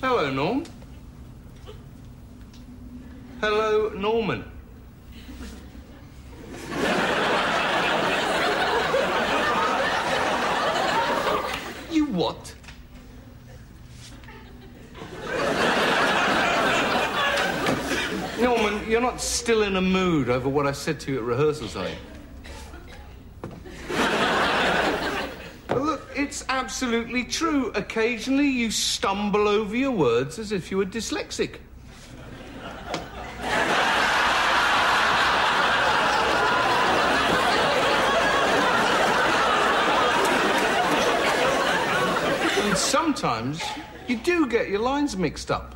Hello, Norm. Hello, Norman. you what? Norman, you're not still in a mood over what I said to you at rehearsals, are you? It's absolutely true. Occasionally you stumble over your words as if you were dyslexic. And sometimes you do get your lines mixed up.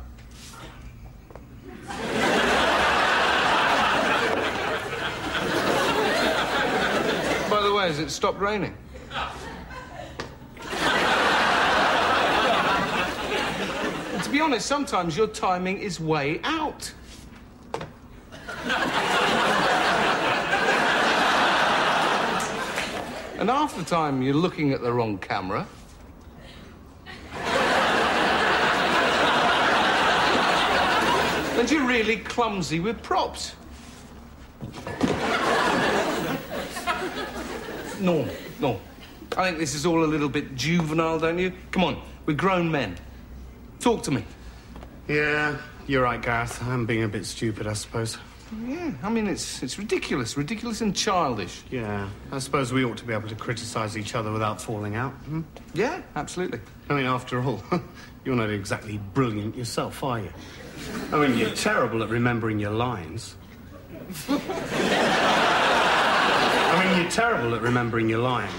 By the way, has it stopped raining? And to be honest, sometimes your timing is way out. and half the time you're looking at the wrong camera. and you're really clumsy with props. Norm, Norm. I think this is all a little bit juvenile, don't you? Come on, we're grown men. Talk to me. Yeah, you're right, Gareth. I'm being a bit stupid, I suppose. Yeah, I mean, it's, it's ridiculous, ridiculous and childish. Yeah, I suppose we ought to be able to criticise each other without falling out. Hmm? Yeah, absolutely. I mean, after all, you're not exactly brilliant yourself, are you? I mean, you're terrible at remembering your lines. I mean, you're terrible at remembering your lines.